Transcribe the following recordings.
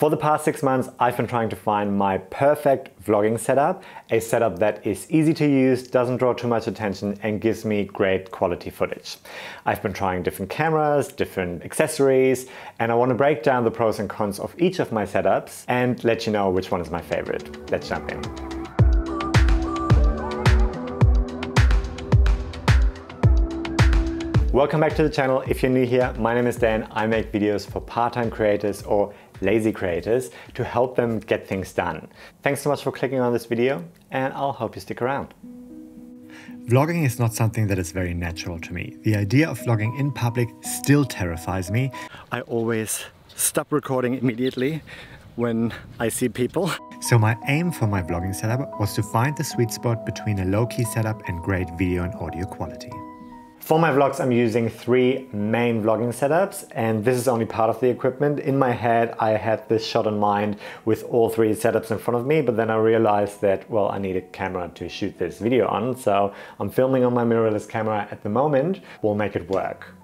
For the past six months, I've been trying to find my perfect vlogging setup, a setup that is easy to use, doesn't draw too much attention and gives me great quality footage. I've been trying different cameras, different accessories, and I want to break down the pros and cons of each of my setups and let you know which one is my favorite. Let's jump in. Welcome back to the channel. If you're new here, my name is Dan. I make videos for part-time creators or lazy creators to help them get things done. Thanks so much for clicking on this video and I'll hope you stick around. Vlogging is not something that is very natural to me. The idea of vlogging in public still terrifies me. I always stop recording immediately when I see people. So my aim for my vlogging setup was to find the sweet spot between a low-key setup and great video and audio quality. For my vlogs, I'm using three main vlogging setups, and this is only part of the equipment. In my head, I had this shot in mind with all three setups in front of me, but then I realized that, well, I need a camera to shoot this video on, so I'm filming on my mirrorless camera at the moment. We'll make it work.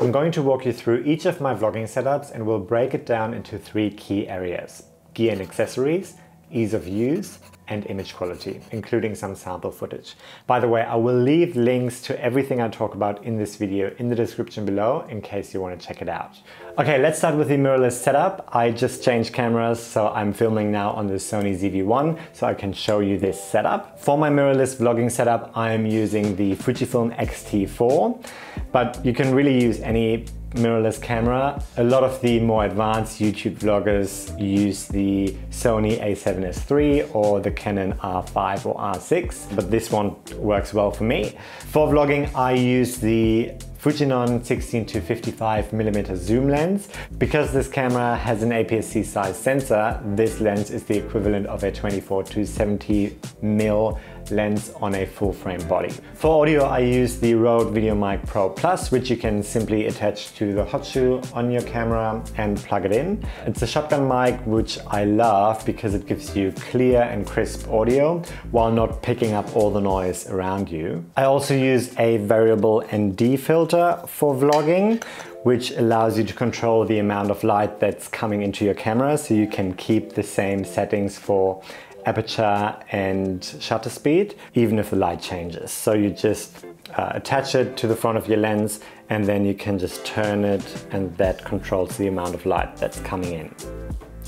I'm going to walk you through each of my vlogging setups and we'll break it down into three key areas. Gear and accessories, ease of use, and image quality, including some sample footage. By the way, I will leave links to everything I talk about in this video in the description below in case you want to check it out. Okay, let's start with the mirrorless setup. I just changed cameras, so I'm filming now on the Sony ZV-1, so I can show you this setup. For my mirrorless vlogging setup, I'm using the Fujifilm X-T4, but you can really use any mirrorless camera. A lot of the more advanced YouTube vloggers use the Sony a7S III or the Canon R5 or R6, but this one works well for me. For vlogging, I use the Fujinon 16 to 55 millimeter zoom lens. Because this camera has an APS-C size sensor, this lens is the equivalent of a 24 to 70 mil lens on a full frame body. For audio, I use the Rode VideoMic Pro Plus, which you can simply attach to the hot shoe on your camera and plug it in. It's a shotgun mic, which I love because it gives you clear and crisp audio while not picking up all the noise around you. I also use a variable ND filter for vlogging, which allows you to control the amount of light that's coming into your camera so you can keep the same settings for aperture and shutter speed, even if the light changes. So you just uh, attach it to the front of your lens and then you can just turn it and that controls the amount of light that's coming in.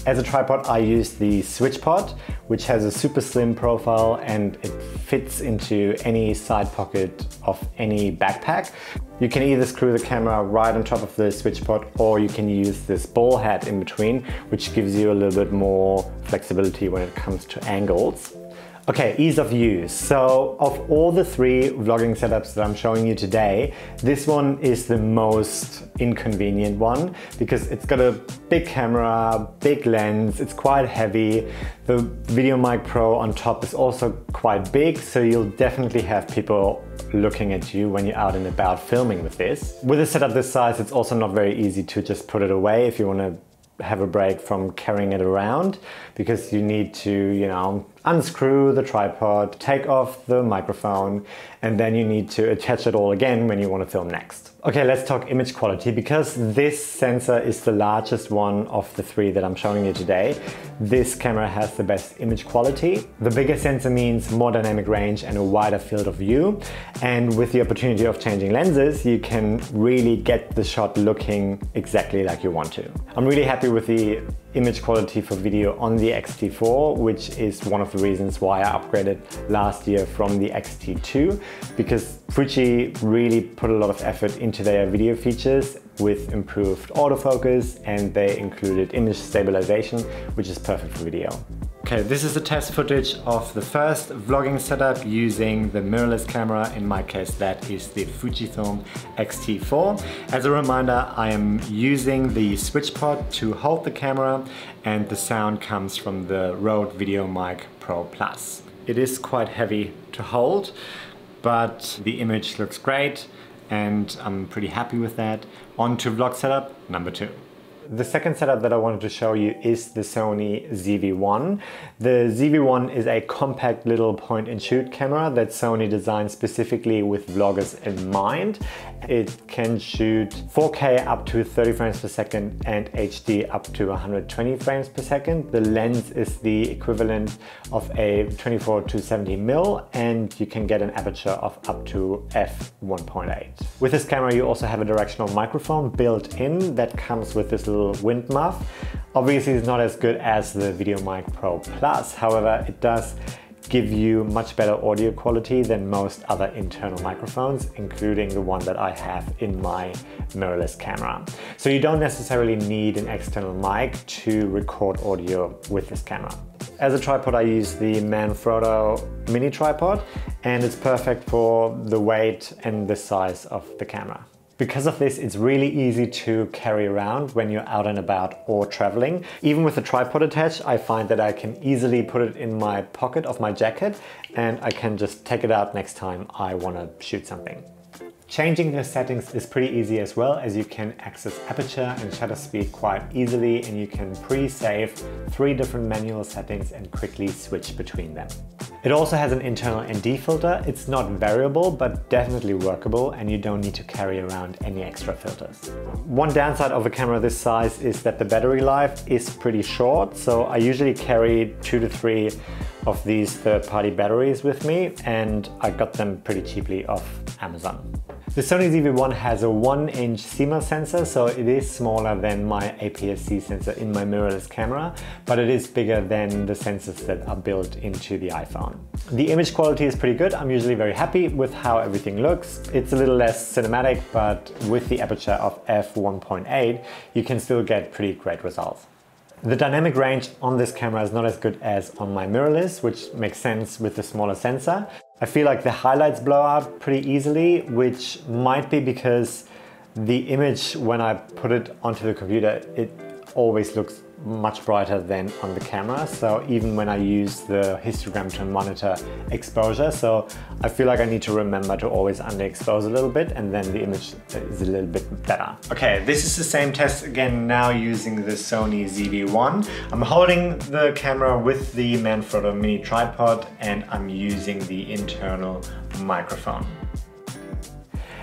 As a tripod, I use the SwitchPod, which has a super slim profile and it fits into any side pocket of any backpack. You can either screw the camera right on top of the SwitchPod or you can use this ball head in between, which gives you a little bit more flexibility when it comes to angles. Okay, ease of use. So of all the three vlogging setups that I'm showing you today, this one is the most inconvenient one because it's got a big camera, big lens, it's quite heavy. The VideoMic Pro on top is also quite big, so you'll definitely have people looking at you when you're out and about filming with this. With a setup this size, it's also not very easy to just put it away if you want to have a break from carrying it around because you need to, you know, unscrew the tripod, take off the microphone, and then you need to attach it all again when you want to film next. Okay, let's talk image quality because this sensor is the largest one of the three that I'm showing you today. This camera has the best image quality. The bigger sensor means more dynamic range and a wider field of view. And with the opportunity of changing lenses, you can really get the shot looking exactly like you want to. I'm really happy with the image quality for video on the X-T4, which is one of the reasons why I upgraded last year from the X-T2, because Fuji really put a lot of effort into their video features with improved autofocus and they included image stabilization, which is perfect for video. Okay, this is the test footage of the first vlogging setup using the mirrorless camera. In my case, that is the Fujifilm X-T4. As a reminder, I am using the SwitchPod to hold the camera and the sound comes from the Rode VideoMic Pro Plus. It is quite heavy to hold, but the image looks great and I'm pretty happy with that. On to vlog setup number two. The second setup that I wanted to show you is the Sony ZV-1. The ZV-1 is a compact little point and shoot camera that Sony designed specifically with vloggers in mind. It can shoot 4K up to 30 frames per second and HD up to 120 frames per second. The lens is the equivalent of a 24 to 70 mil and you can get an aperture of up to f1.8. With this camera you also have a directional microphone built in that comes with this little wind muff. Obviously it's not as good as the VideoMic Pro Plus, however it does give you much better audio quality than most other internal microphones, including the one that I have in my mirrorless camera. So you don't necessarily need an external mic to record audio with this camera. As a tripod, I use the Manfrotto mini tripod and it's perfect for the weight and the size of the camera. Because of this, it's really easy to carry around when you're out and about or traveling. Even with the tripod attached, I find that I can easily put it in my pocket of my jacket and I can just take it out next time I want to shoot something. Changing the settings is pretty easy as well as you can access aperture and shutter speed quite easily and you can pre-save three different manual settings and quickly switch between them. It also has an internal ND filter. It's not variable, but definitely workable and you don't need to carry around any extra filters. One downside of a camera this size is that the battery life is pretty short. So I usually carry two to three of these third-party batteries with me and I got them pretty cheaply off Amazon. The Sony ZV-1 has a 1 inch CMOS sensor, so it is smaller than my APS-C sensor in my mirrorless camera, but it is bigger than the sensors that are built into the iPhone. The image quality is pretty good. I'm usually very happy with how everything looks. It's a little less cinematic, but with the aperture of f1.8, you can still get pretty great results. The dynamic range on this camera is not as good as on my mirrorless, which makes sense with the smaller sensor. I feel like the highlights blow out pretty easily, which might be because the image, when I put it onto the computer, it always looks much brighter than on the camera. So even when I use the histogram to monitor exposure, so I feel like I need to remember to always underexpose a little bit and then the image is a little bit better. Okay, this is the same test again now using the Sony ZV-1. I'm holding the camera with the Manfrotto mini tripod and I'm using the internal microphone.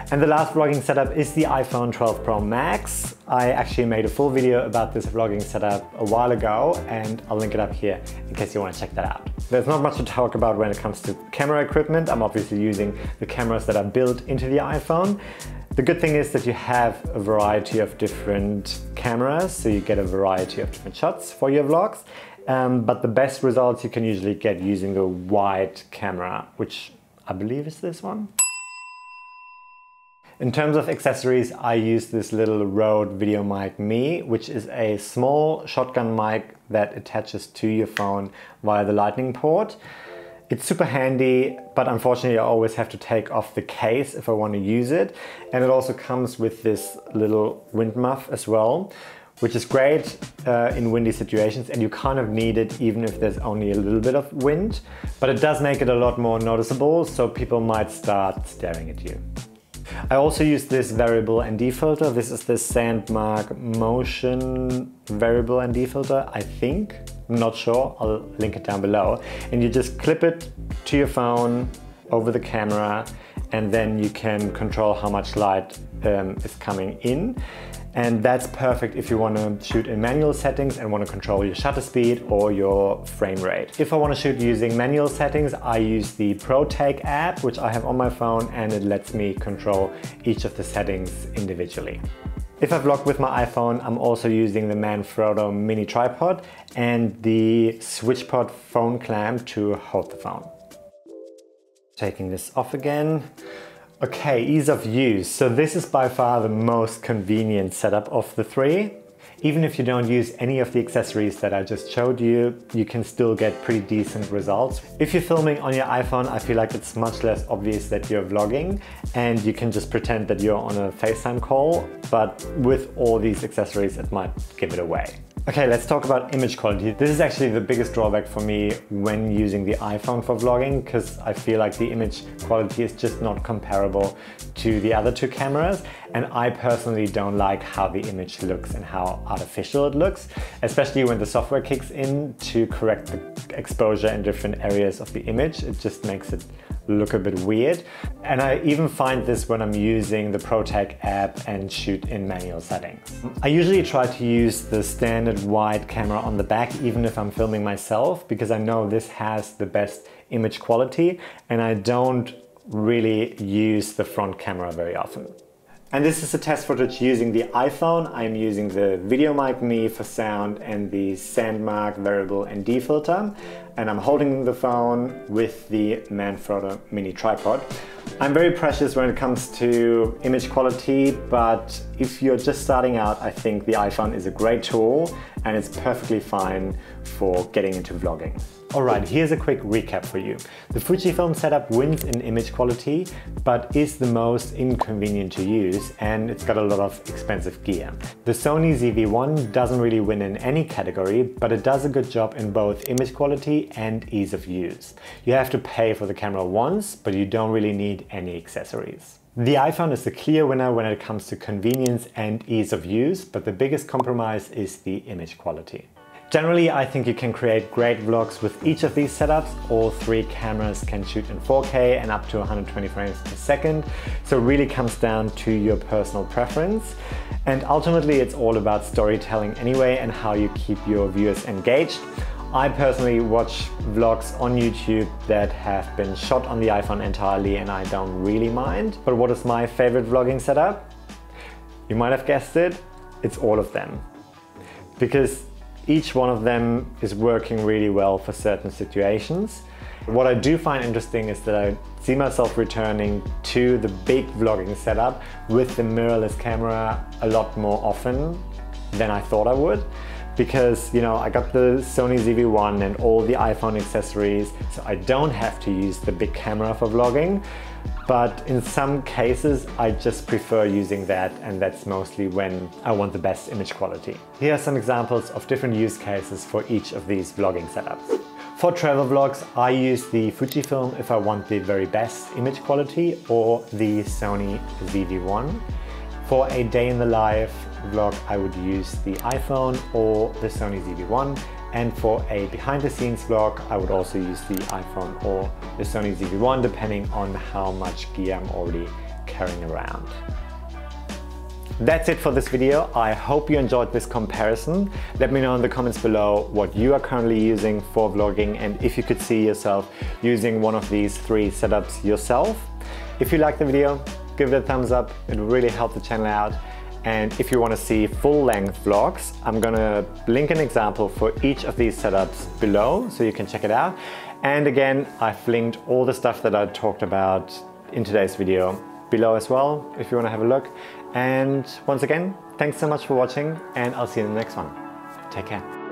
And the last vlogging setup is the iPhone 12 Pro Max. I actually made a full video about this vlogging setup a while ago and I'll link it up here in case you want to check that out. There's not much to talk about when it comes to camera equipment. I'm obviously using the cameras that are built into the iPhone. The good thing is that you have a variety of different cameras, so you get a variety of different shots for your vlogs. Um, but the best results you can usually get using a wide camera, which I believe is this one. In terms of accessories, I use this little Rode VideoMic Me, which is a small shotgun mic that attaches to your phone via the lightning port. It's super handy, but unfortunately I always have to take off the case if I want to use it. And it also comes with this little wind muff as well, which is great uh, in windy situations and you kind of need it even if there's only a little bit of wind. But it does make it a lot more noticeable, so people might start staring at you. I also use this variable ND filter. This is the Sandmarc Motion variable ND filter, I think. I'm not sure, I'll link it down below. And you just clip it to your phone over the camera and then you can control how much light um, is coming in. And that's perfect if you want to shoot in manual settings and want to control your shutter speed or your frame rate. If I want to shoot using manual settings, I use the ProTake app, which I have on my phone, and it lets me control each of the settings individually. If I vlog with my iPhone, I'm also using the Manfrotto mini tripod and the SwitchPod phone clamp to hold the phone. Taking this off again. Okay, ease of use. So this is by far the most convenient setup of the three. Even if you don't use any of the accessories that I just showed you, you can still get pretty decent results. If you're filming on your iPhone, I feel like it's much less obvious that you're vlogging and you can just pretend that you're on a FaceTime call, but with all these accessories, it might give it away. Okay, let's talk about image quality. This is actually the biggest drawback for me when using the iPhone for vlogging because I feel like the image quality is just not comparable to the other two cameras and I personally don't like how the image looks and how artificial it looks, especially when the software kicks in to correct the exposure in different areas of the image. It just makes it look a bit weird. And I even find this when I'm using the ProTake app and shoot in manual settings. I usually try to use the standard wide camera on the back even if I'm filming myself because I know this has the best image quality and I don't really use the front camera very often. And this is a test footage using the iPhone. I'm using the VideoMic Me for sound and the Sandmarc Variable ND filter. And I'm holding the phone with the Manfrotto mini tripod. I'm very precious when it comes to image quality, but if you're just starting out, I think the iPhone is a great tool and it's perfectly fine for getting into vlogging. Alright, here's a quick recap for you. The Fujifilm setup wins in image quality, but is the most inconvenient to use and it's got a lot of expensive gear. The Sony ZV-1 doesn't really win in any category, but it does a good job in both image quality and ease of use. You have to pay for the camera once, but you don't really need any accessories. The iPhone is the clear winner when it comes to convenience and ease of use, but the biggest compromise is the image quality. Generally, I think you can create great vlogs with each of these setups. All three cameras can shoot in 4K and up to 120 frames per second. So it really comes down to your personal preference. And ultimately, it's all about storytelling anyway and how you keep your viewers engaged. I personally watch vlogs on YouTube that have been shot on the iPhone entirely and I don't really mind. But what is my favorite vlogging setup? You might have guessed it, it's all of them. Because each one of them is working really well for certain situations. What I do find interesting is that I see myself returning to the big vlogging setup with the mirrorless camera a lot more often than I thought I would because you know I got the Sony ZV-1 and all the iPhone accessories so I don't have to use the big camera for vlogging but in some cases I just prefer using that and that's mostly when I want the best image quality. Here are some examples of different use cases for each of these vlogging setups. For travel vlogs, I use the Fujifilm if I want the very best image quality or the Sony ZV-1. For a day in the life vlog, I would use the iPhone or the Sony ZV-1 and for a behind the scenes vlog, I would also use the iPhone or the Sony ZV-1 depending on how much gear I'm already carrying around. That's it for this video. I hope you enjoyed this comparison. Let me know in the comments below what you are currently using for vlogging and if you could see yourself using one of these three setups yourself. If you liked the video, give it a thumbs up. It would really help the channel out. And if you want to see full-length vlogs, I'm gonna link an example for each of these setups below so you can check it out. And again, I've linked all the stuff that I talked about in today's video below as well, if you want to have a look. And once again, thanks so much for watching and I'll see you in the next one. Take care.